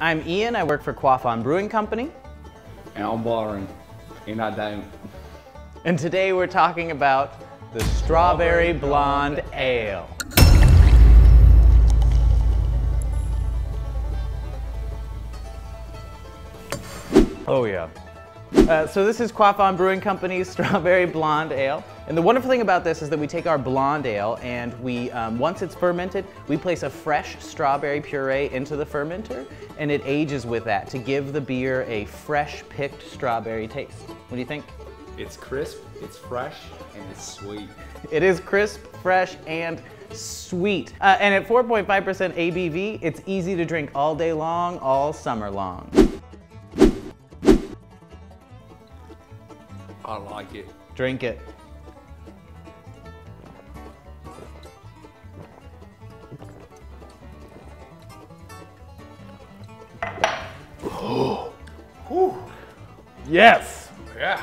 I'm Ian. I work for Quaff On Brewing Company. And I'm Byron, and I don't. And today we're talking about the Strawberry Blonde Ale. Oh yeah. Uh, so this is Quaff On Brewing Company's Strawberry Blonde Ale. And the wonderful thing about this is that we take our blonde ale and we, um, once it's fermented, we place a fresh strawberry puree into the fermenter and it ages with that to give the beer a fresh picked strawberry taste. What do you think? It's crisp, it's fresh, and it's sweet. It is crisp, fresh, and sweet. Uh, and at 4.5% ABV, it's easy to drink all day long, all summer long. I like it. Drink it. Oh. Yes. Yeah.